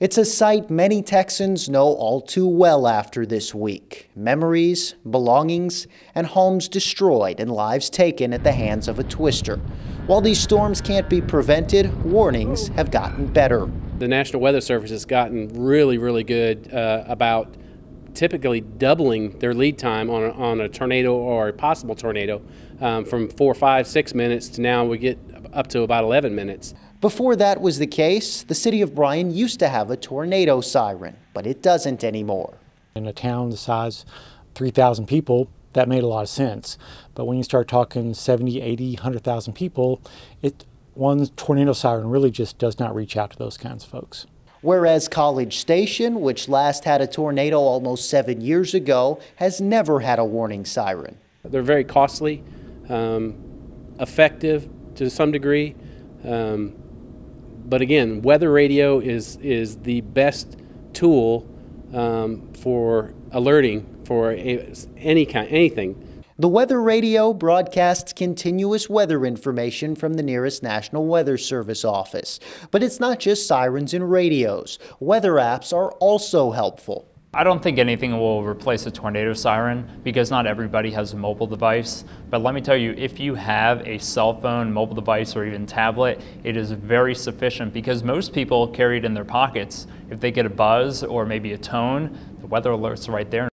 It's a sight many Texans know all too well after this week. Memories, belongings, and homes destroyed and lives taken at the hands of a twister. While these storms can't be prevented, warnings have gotten better. The National Weather Service has gotten really, really good uh, about typically doubling their lead time on a, on a tornado or a possible tornado um, from four, five, six minutes to now we get up to about 11 minutes. Before that was the case, the city of Bryan used to have a tornado siren, but it doesn't anymore. In a town the size 3,000 people, that made a lot of sense. But when you start talking 70, 80, 100,000 people, it one tornado siren really just does not reach out to those kinds of folks. Whereas College Station, which last had a tornado almost seven years ago, has never had a warning siren. They're very costly, um, effective to some degree. Um, but again, weather radio is is the best tool um, for alerting for a, any kind anything. The weather radio broadcasts continuous weather information from the nearest National Weather Service office. But it's not just sirens and radios. Weather apps are also helpful. I don't think anything will replace a tornado siren because not everybody has a mobile device. But let me tell you, if you have a cell phone, mobile device, or even tablet, it is very sufficient because most people carry it in their pockets. If they get a buzz or maybe a tone, the weather alert's right there.